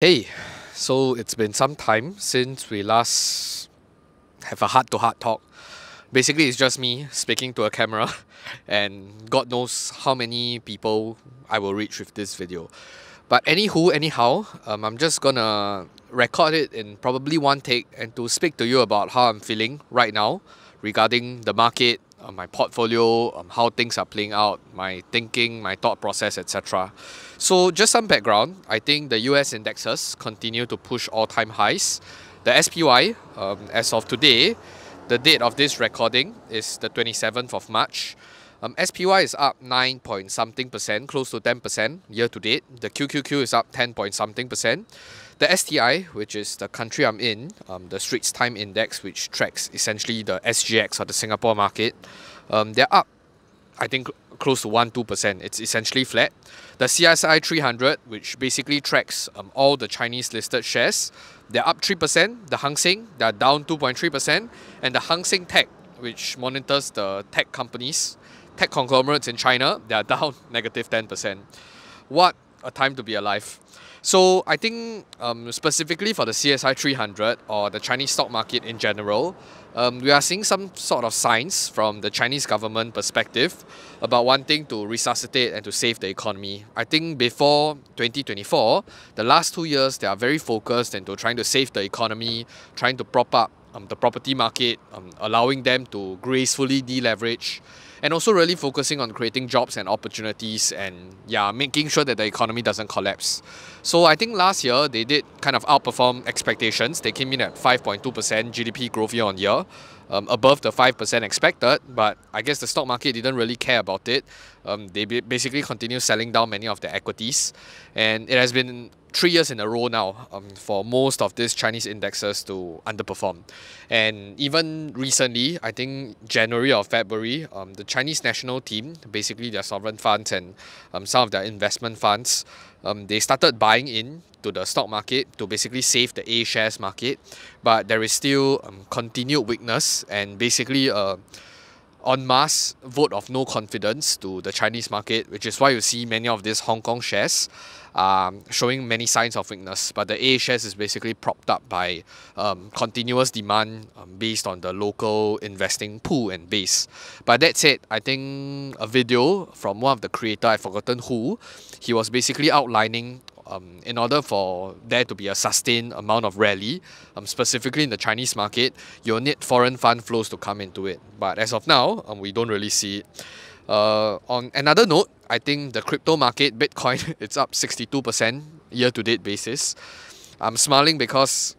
Hey, so it's been some time since we last have a heart to heart talk. Basically, it's just me speaking to a camera, and God knows how many people I will reach with this video. But anywho, anyhow, um, I'm just gonna record it in probably one take and to speak to you about how I'm feeling right now regarding the market, uh, my portfolio, um, how things are playing out, my thinking, my thought process, etc. So, just some background. I think the US indexes continue to push all time highs. The SPY, um, as of today, the date of this recording is the 27th of March. Um, SPY is up 9 point something percent, close to 10% year to date. The QQQ is up 10 point something percent. The STI, which is the country I'm in, um, the Straits Time Index, which tracks essentially the SGX or the Singapore market, um, they're up, I think, close to 1 2%. It's essentially flat. The CSI 300, which basically tracks um, all the Chinese listed shares, they're up 3%. The Hang Seng, they're down 2.3%. And the Hang Seng Tech, which monitors the tech companies, tech conglomerates in China, they're down negative 10%. What a time to be alive. So I think um, specifically for the CSI 300 or the Chinese stock market in general, um, we are seeing some sort of signs from the Chinese government perspective about wanting to resuscitate and to save the economy. I think before 2024, the last two years, they are very focused into trying to save the economy, trying to prop up um, the property market, um, allowing them to gracefully deleverage and also really focusing on creating jobs and opportunities and yeah making sure that the economy doesn't collapse. So i think last year they did kind of outperform expectations. They came in at 5.2% gdp growth year on year um, above the 5% expected, but I guess the stock market didn't really care about it. Um, they basically continue selling down many of the equities, and it has been three years in a row now um, for most of these Chinese indexes to underperform. And even recently, I think January or February, um, the Chinese national team, basically their sovereign funds and um, some of their investment funds, um, they started buying in to the stock market to basically save the A shares market. But there is still um, continued weakness and basically a en masse vote of no confidence to the Chinese market, which is why you see many of these Hong Kong shares um, showing many signs of weakness. But the A shares is basically propped up by um, continuous demand um, based on the local investing pool and base. But that said, I think a video from one of the creator, I've forgotten who, he was basically outlining um, in order for there to be a sustained amount of rally, um, specifically in the Chinese market, you'll need foreign fund flows to come into it. But as of now, um, we don't really see it. Uh, on another note, I think the crypto market, Bitcoin, it's up 62% year to date basis. I'm smiling because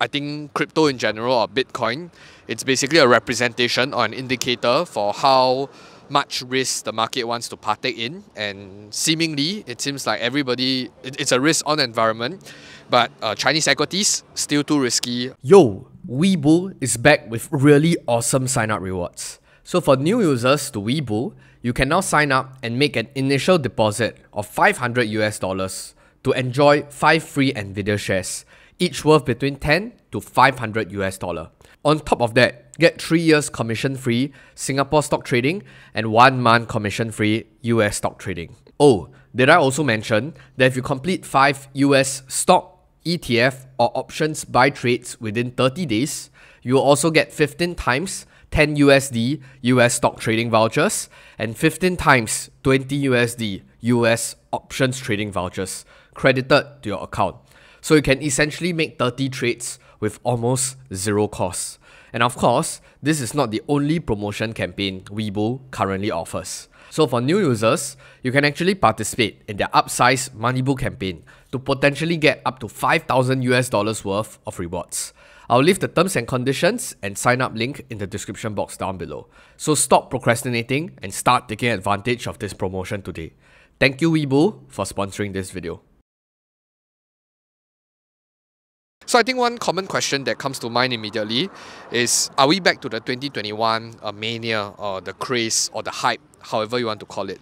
I think crypto in general or Bitcoin, it's basically a representation or an indicator for how much risk the market wants to partake in. And seemingly, it seems like everybody, it, it's a risk on environment, but uh, Chinese equities, still too risky. Yo, Webull is back with really awesome sign up rewards. So for new users to Webull, you can now sign up and make an initial deposit of 500 US dollars to enjoy 5 free Nvidia shares, each worth between 10 to 500 US dollar. On top of that, get 3 years commission free Singapore stock trading and 1 month commission free US stock trading. Oh, did I also mention that if you complete 5 US stock, ETF or options buy trades within 30 days, you will also get 15 times 10 USD US stock trading vouchers and 15 times 20 USD US options trading vouchers credited to your account. So you can essentially make 30 trades with almost zero cost. And of course, this is not the only promotion campaign Webull currently offers. So for new users, you can actually participate in their upsize Moneybull campaign to potentially get up to 5,000 US dollars worth of rewards. I'll leave the terms and conditions and sign up link in the description box down below. So stop procrastinating and start taking advantage of this promotion today. Thank you Webull for sponsoring this video. So I think one common question that comes to mind immediately is are we back to the 2021 uh, mania or the craze or the hype, however you want to call it?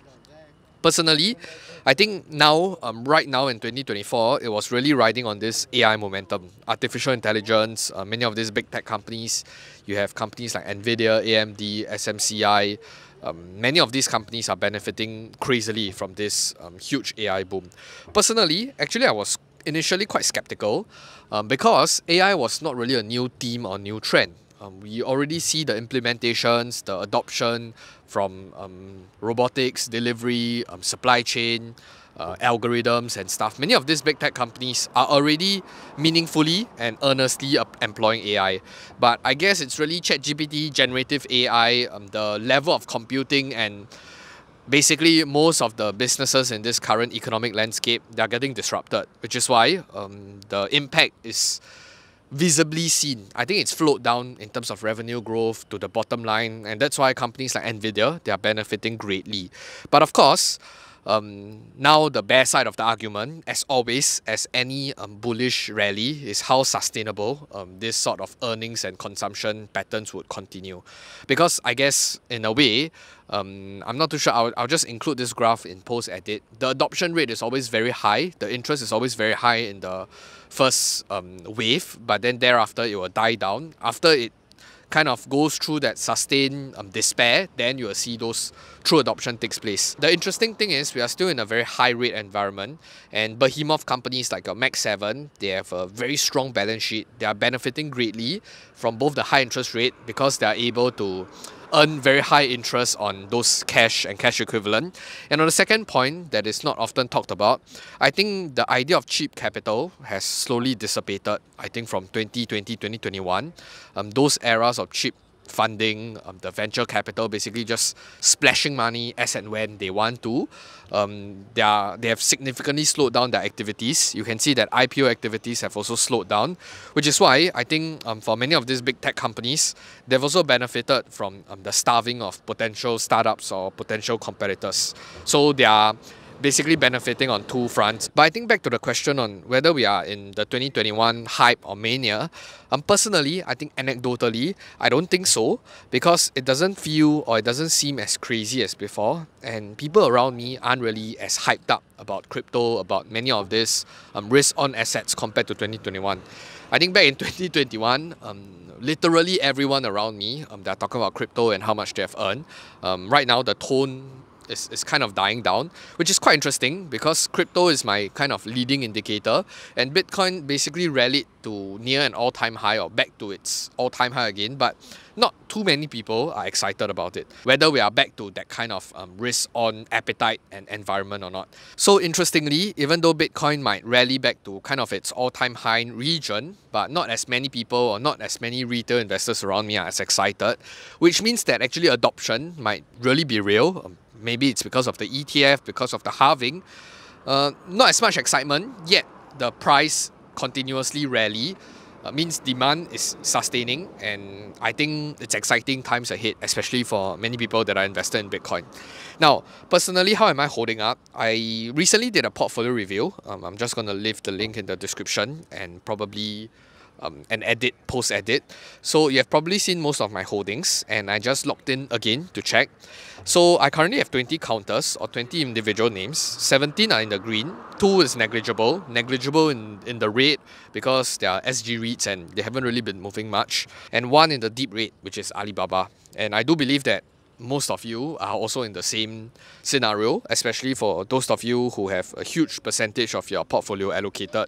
Personally, I think now, um, right now in 2024, it was really riding on this AI momentum, artificial intelligence. Uh, many of these big tech companies, you have companies like Nvidia, AMD, SMCI. Um, many of these companies are benefiting crazily from this um, huge AI boom. Personally, actually, I was initially quite skeptical um, because AI was not really a new theme or new trend. Um, we already see the implementations, the adoption from um, robotics, delivery, um, supply chain, uh, algorithms and stuff. Many of these big tech companies are already meaningfully and earnestly employing AI. But I guess it's really ChatGPT, generative AI, um, the level of computing and basically most of the businesses in this current economic landscape, they're getting disrupted, which is why um, the impact is visibly seen. I think it's flowed down in terms of revenue growth to the bottom line, and that's why companies like Nvidia they are benefiting greatly. But of course, um, now the bear side of the argument, as always, as any um, bullish rally, is how sustainable um, this sort of earnings and consumption patterns would continue. Because I guess in a way, um, I'm not too sure. I'll, I'll just include this graph in post edit. The adoption rate is always very high. The interest is always very high in the first um, wave, but then thereafter it will die down. After it kind of goes through that sustained um, despair, then you will see those true adoption takes place. The interesting thing is we are still in a very high rate environment and behemoth companies like uh, Mag 7, they have a very strong balance sheet. They are benefiting greatly from both the high interest rate because they are able to earn very high interest on those cash and cash equivalent. And on the second point that is not often talked about, I think the idea of cheap capital has slowly dissipated. I think from 2020, 2021, um, those eras of cheap funding, um, the venture capital basically just splashing money as and when they want to. Um, they, are, they have significantly slowed down their activities. You can see that IPO activities have also slowed down, which is why I think um, for many of these big tech companies, they've also benefited from um, the starving of potential startups or potential competitors. So they are basically benefiting on two fronts. But I think back to the question on whether we are in the 2021 hype or mania, um, personally, I think anecdotally, I don't think so because it doesn't feel or it doesn't seem as crazy as before. And people around me aren't really as hyped up about crypto, about many of these um, risk on assets compared to 2021. I think back in 2021, um, literally everyone around me, um, they're talking about crypto and how much they have earned. Um, right now, the tone is, is kind of dying down, which is quite interesting because crypto is my kind of leading indicator and Bitcoin basically rallied to near an all-time high or back to its all-time high again, but not too many people are excited about it, whether we are back to that kind of um, risk-on appetite and environment or not. So interestingly, even though Bitcoin might rally back to kind of its all-time high region, but not as many people or not as many retail investors around me are as excited, which means that actually adoption might really be real. Um, maybe it's because of the ETF, because of the halving. Uh, not as much excitement, yet the price continuously rally uh, means demand is sustaining and I think it's exciting times ahead, especially for many people that are invested in Bitcoin. Now, personally, how am I holding up? I recently did a portfolio review. Um, I'm just going to leave the link in the description and probably um, an edit, post edit. So you have probably seen most of my holdings and I just logged in again to check. So I currently have 20 counters or 20 individual names. 17 are in the green, 2 is negligible, negligible in, in the red because they are SG REITs and they haven't really been moving much. And 1 in the deep red, which is Alibaba. And I do believe that most of you are also in the same scenario, especially for those of you who have a huge percentage of your portfolio allocated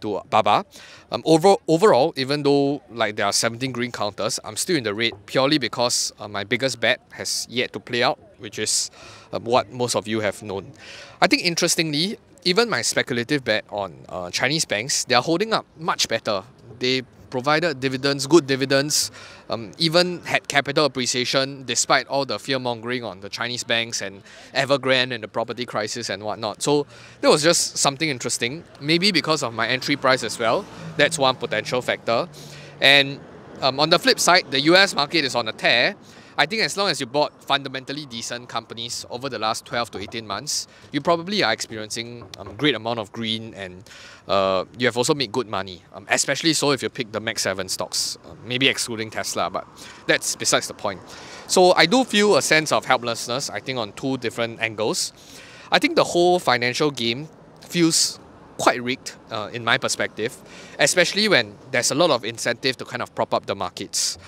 to Baba. Um, over, overall, even though like there are 17 green counters, I'm still in the red purely because uh, my biggest bet has yet to play out, which is uh, what most of you have known. I think interestingly, even my speculative bet on uh, Chinese banks, they are holding up much better. They provided dividends, good dividends, um, even had capital appreciation despite all the fear mongering on the Chinese banks and Evergrande and the property crisis and whatnot. So that was just something interesting. Maybe because of my entry price as well. That's one potential factor. And um, on the flip side, the US market is on a tear. I think as long as you bought fundamentally decent companies over the last 12 to 18 months, you probably are experiencing a um, great amount of green and uh, you have also made good money, um, especially so if you pick the Mag 7 stocks, uh, maybe excluding Tesla, but that's besides the point. So I do feel a sense of helplessness, I think on two different angles. I think the whole financial game feels quite rigged uh, in my perspective, especially when there's a lot of incentive to kind of prop up the markets.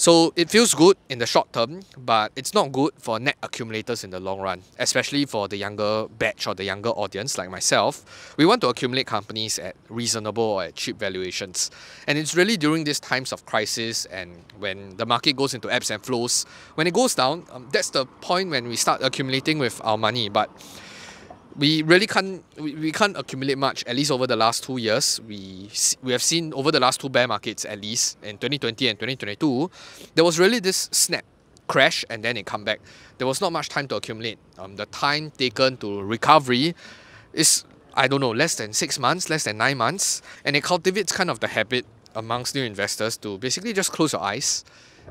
So it feels good in the short term, but it's not good for net accumulators in the long run, especially for the younger batch or the younger audience like myself. We want to accumulate companies at reasonable or at cheap valuations. And it's really during these times of crisis and when the market goes into ebbs and flows, when it goes down, um, that's the point when we start accumulating with our money. But we really can't we, we can't accumulate much at least over the last two years. We we have seen over the last two bear markets at least in 2020 and 2022 there was really this snap crash and then it come back. There was not much time to accumulate. Um, the time taken to recovery is I don't know less than six months less than nine months and it cultivates kind of the habit amongst new investors to basically just close your eyes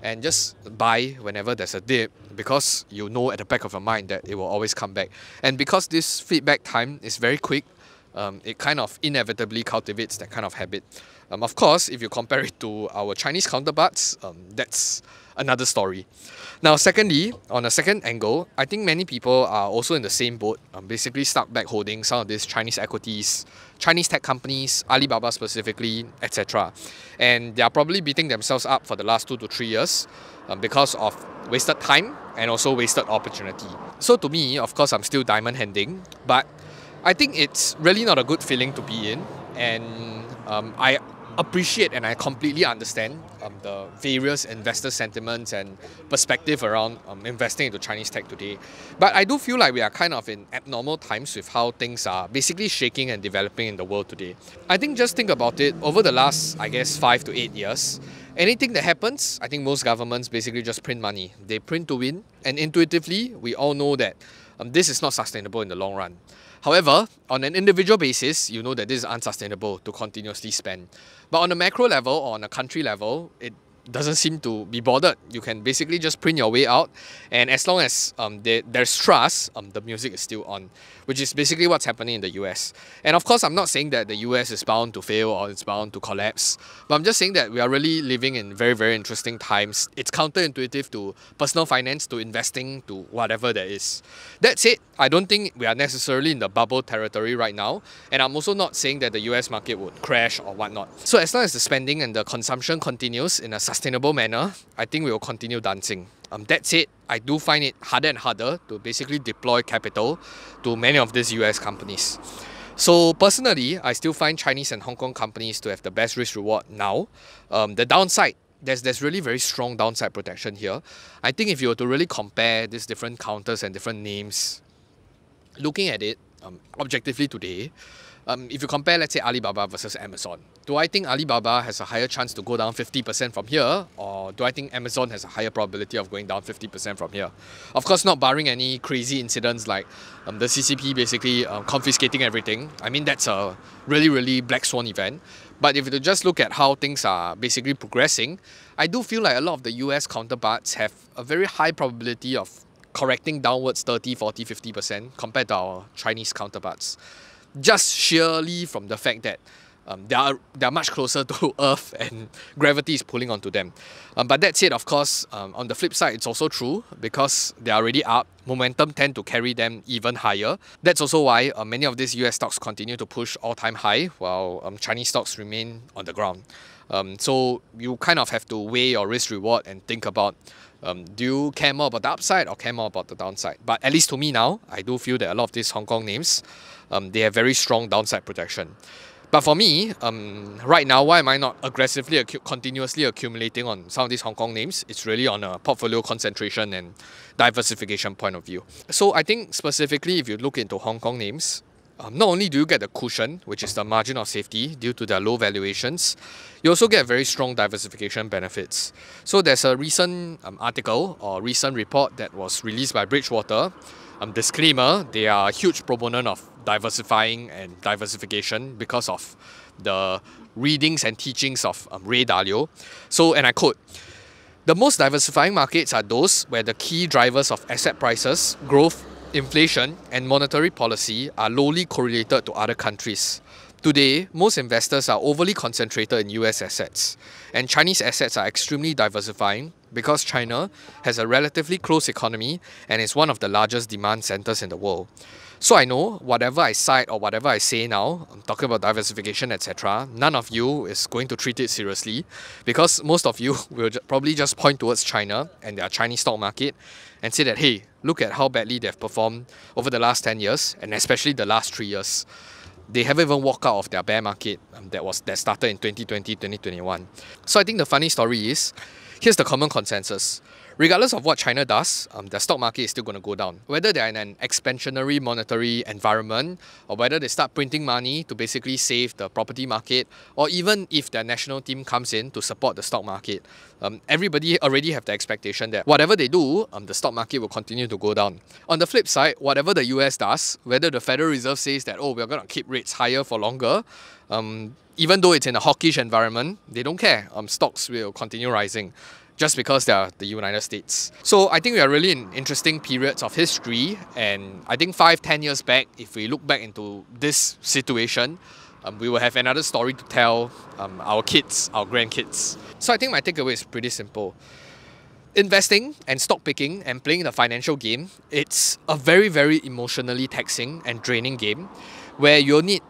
and just buy whenever there's a dip because you know at the back of your mind that it will always come back. And because this feedback time is very quick, um, it kind of inevitably cultivates that kind of habit. Um, of course, if you compare it to our Chinese counterparts, um, that's another story. Now, secondly, on a second angle, I think many people are also in the same boat, um, basically stuck back holding some of these Chinese equities, Chinese tech companies, Alibaba specifically, etc. And they are probably beating themselves up for the last two to three years um, because of wasted time and also wasted opportunity. So to me, of course, I'm still diamond handing, but I think it's really not a good feeling to be in. And um, I appreciate and I completely understand um, the various investor sentiments and perspective around um, investing into Chinese tech today. But I do feel like we are kind of in abnormal times with how things are basically shaking and developing in the world today. I think just think about it over the last, I guess, five to eight years. Anything that happens, I think most governments basically just print money. They print to win, and intuitively, we all know that um, this is not sustainable in the long run. However, on an individual basis, you know that this is unsustainable to continuously spend. But on a macro level or on a country level, it doesn't seem to be bothered. You can basically just print your way out, and as long as um, there, there's trust, um, the music is still on, which is basically what's happening in the US. And of course, I'm not saying that the US is bound to fail or it's bound to collapse, but I'm just saying that we are really living in very, very interesting times. It's counterintuitive to personal finance, to investing, to whatever there is. That's it. I don't think we are necessarily in the bubble territory right now, and I'm also not saying that the US market would crash or whatnot. So as long as the spending and the consumption continues in a manner, I think we will continue dancing. Um, that said, I do find it harder and harder to basically deploy capital to many of these US companies. So personally, I still find Chinese and Hong Kong companies to have the best risk reward now. Um, the downside, there's there's really very strong downside protection here. I think if you were to really compare these different counters and different names, looking at it um, objectively today, um, if you compare, let's say, Alibaba versus Amazon, do I think Alibaba has a higher chance to go down 50% from here, or do I think Amazon has a higher probability of going down 50% from here? Of course, not barring any crazy incidents like um, the CCP basically um, confiscating everything. I mean, that's a really, really black swan event. But if you just look at how things are basically progressing, I do feel like a lot of the US counterparts have a very high probability of correcting downwards 30, 40, 50% compared to our Chinese counterparts just sheerly from the fact that um, they are they are much closer to Earth and gravity is pulling onto them. Um, but that said, of course, um, on the flip side, it's also true because they are already up. Momentum tend to carry them even higher. That's also why uh, many of these US stocks continue to push all-time high, while um, Chinese stocks remain on the ground. Um, so you kind of have to weigh your risk reward and think about um, do you care more about the upside or care more about the downside? But at least to me now, I do feel that a lot of these Hong Kong names, um, they have very strong downside protection. But for me, um, right now, why am I not aggressively acu- continuously accumulating on some of these Hong Kong names? It's really on a portfolio concentration and diversification point of view. So I think specifically, if you look into Hong Kong names, um, not only do you get the cushion, which is the margin of safety due to their low valuations, you also get very strong diversification benefits. So there's a recent um, article or recent report that was released by Bridgewater. Um, disclaimer, they are a huge proponent of diversifying and diversification because of the readings and teachings of um, Ray Dalio. So, and I quote, the most diversifying markets are those where the key drivers of asset prices, growth, inflation, and monetary policy are lowly correlated to other countries. Today, most investors are overly concentrated in US assets, and Chinese assets are extremely diversifying because China has a relatively close economy and is one of the largest demand centers in the world. So I know whatever I cite or whatever I say now, I'm talking about diversification, etc., none of you is going to treat it seriously because most of you will probably just point towards China and their Chinese stock market and say that, hey, look at how badly they've performed over the last 10 years and especially the last three years. They haven't even walked out of their bear market um, that was that started in 2020, 2021. So I think the funny story is, here's the common consensus regardless of what China does, um, the stock market is still going to go down. Whether they're in an expansionary monetary environment or whether they start printing money to basically save the property market or even if their national team comes in to support the stock market, um, everybody already have the expectation that whatever they do, um, the stock market will continue to go down. On the flip side, whatever the US does, whether the Federal Reserve says that, oh, we're going to keep rates higher for longer, um, even though it's in a hawkish environment, they don't care. Um, stocks will continue rising just because they are the United States. So I think we are really in interesting periods of history and I think five, ten years back, if we look back into this situation, um, we will have another story to tell um, our kids, our grandkids. So I think my takeaway is pretty simple. Investing and stock picking and playing the financial game, it's a very, very emotionally taxing and draining game where you'll need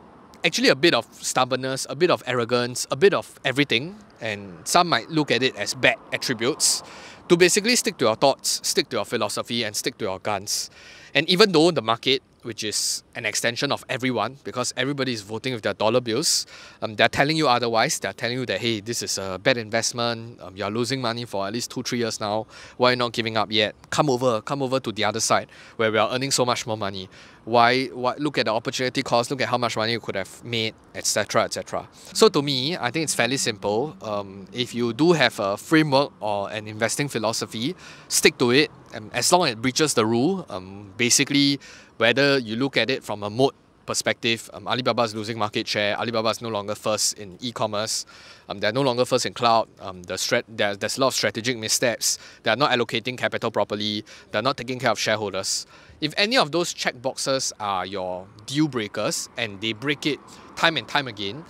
actually a bit of stubbornness, a bit of arrogance, a bit of everything, and some might look at it as bad attributes, to basically stick to your thoughts, stick to your philosophy, and stick to your guns. And even though the market which is an extension of everyone because everybody is voting with their dollar bills. Um, they're telling you otherwise. They're telling you that, hey, this is a bad investment. Um, you're losing money for at least two, three years now. Why are you not giving up yet? Come over, come over to the other side where we are earning so much more money. Why, why look at the opportunity cost, look at how much money you could have made, etc. etc. So to me, I think it's fairly simple. Um, if you do have a framework or an investing philosophy, stick to it. As long as it breaches the rule, um, basically whether you look at it from a moat perspective, um, Alibaba is losing market share. Alibaba is no longer first in e-commerce. Um, they're no longer first in cloud. Um, the strat- there, there's a lot of strategic missteps. They are not allocating capital properly. They're not taking care of shareholders. If any of those check boxes are your deal breakers and they break it time and time again,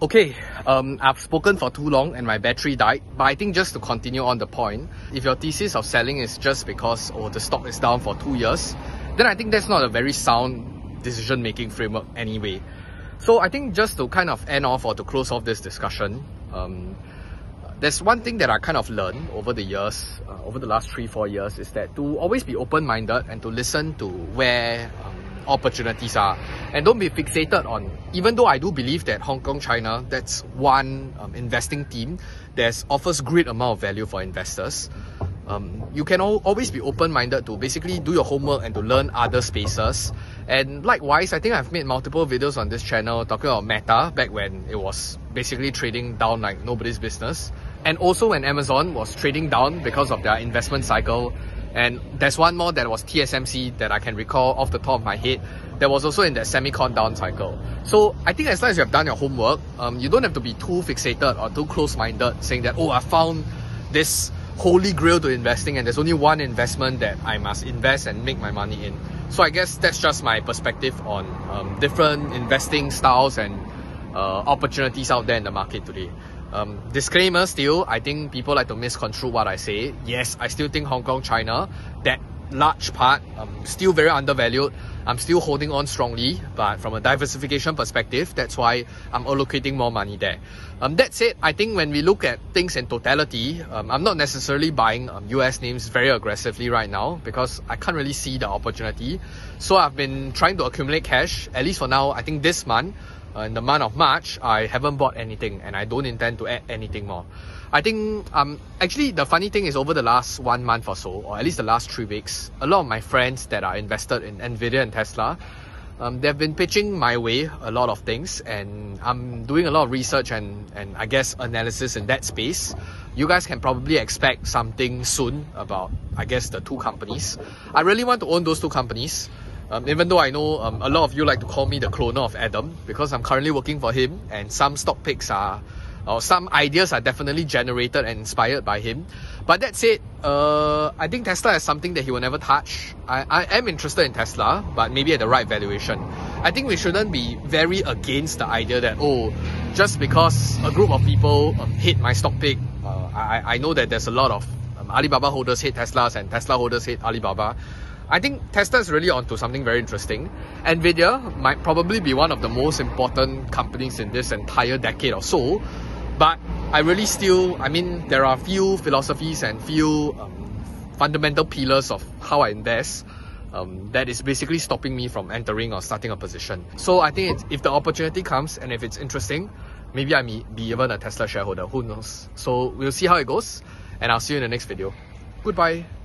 Okay, um, I've spoken for too long and my battery died, but I think just to continue on the point, if your thesis of selling is just because oh the stock is down for two years, then I think that's not a very sound decision making framework anyway. So I think just to kind of end off or to close off this discussion, um, there's one thing that I kind of learned over the years, uh, over the last three, four years, is that to always be open-minded and to listen to where um, opportunities are. And don't be fixated on, even though I do believe that Hong Kong, China, that's one um, investing team that offers great amount of value for investors um, you can al always be open-minded to basically do your homework and to learn other spaces. And likewise, I think I've made multiple videos on this channel talking about Meta back when it was basically trading down like nobody's business. And also when Amazon was trading down because of their investment cycle. And there's one more that was TSMC that I can recall off the top of my head that was also in that semicon down cycle. So I think as long as you have done your homework, um, you don't have to be too fixated or too close-minded saying that, oh, I found this holy grail to investing and there's only one investment that I must invest and make my money in. So I guess that's just my perspective on um, different investing styles and uh, opportunities out there in the market today. Um, disclaimer still, I think people like to misconstrue what I say. Yes, I still think Hong Kong, China, that large part, um, still very undervalued. I'm still holding on strongly, but from a diversification perspective, that's why I'm allocating more money there. Um, that said, I think when we look at things in totality, um, I'm not necessarily buying um, US names very aggressively right now because I can't really see the opportunity. So I've been trying to accumulate cash, at least for now, I think this month, uh, in the month of March, I haven't bought anything and I don't intend to add anything more. I think um actually the funny thing is over the last one month or so, or at least the last three weeks, a lot of my friends that are invested in Nvidia and Tesla, um, they've been pitching my way a lot of things, and I'm doing a lot of research and and I guess analysis in that space. You guys can probably expect something soon about I guess the two companies. I really want to own those two companies. Um, even though I know um, a lot of you like to call me the cloner of Adam because I'm currently working for him and some stock picks are or some ideas are definitely generated and inspired by him. But that said, uh, I think Tesla is something that he will never touch. I, I am interested in Tesla, but maybe at the right valuation. I think we shouldn't be very against the idea that, oh, just because a group of people um, hate my stock pick, uh, I, I know that there's a lot of um, Alibaba holders hate Teslas and Tesla holders hate Alibaba. I think Tesla is really onto something very interesting. Nvidia might probably be one of the most important companies in this entire decade or so, but I really still, I mean, there are few philosophies and few um, fundamental pillars of how I invest um, that is basically stopping me from entering or starting a position. So I think if the opportunity comes and if it's interesting, maybe I may be even a Tesla shareholder, who knows. So we'll see how it goes and I'll see you in the next video. Goodbye.